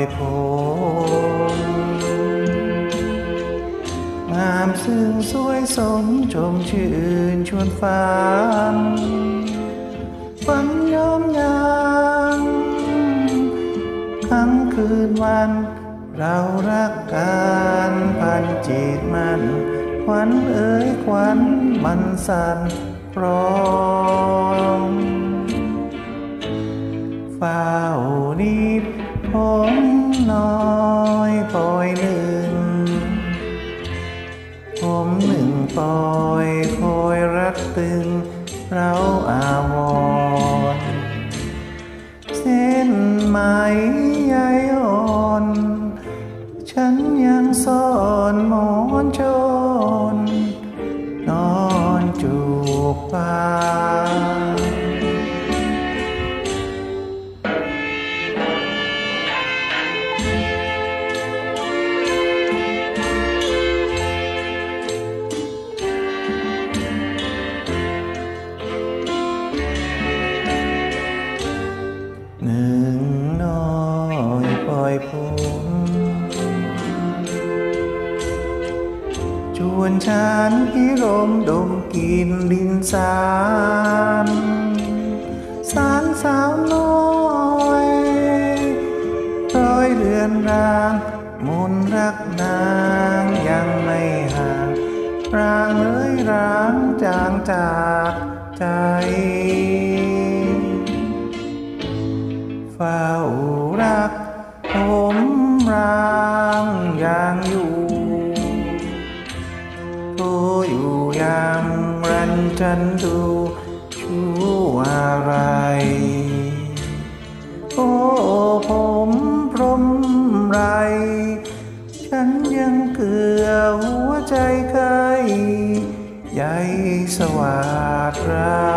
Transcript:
อยผมงามซึ่งสวยสมชมชื่นชวนฟังฝันย้อมยังทั้งคืนวัน เรารักกันพันจิตมันขวัญเอ๋ยขวัญมันสั่นร้องเฝ้านิบผม น้อยปล่อยหนึ่ง ผมหนึ่งปล่อยคอยรักตึง เราอาวรเส้นไหมใยอ่อน ฉันยังซ่อนหมอนชนนอนจูบปาก ชวนฉันพิรมดมกลินดินสารสารสาวน้อยร้อยเรือนรางมนรักนางยังไม่ห่างร่างเอ้ยร้างจางจากใจ อยู่ยามรันจันดูชู้อะไร โอ้ผมพรมไร ฉันยังเกลือหัวใจใครใหญ่สวัสดเรา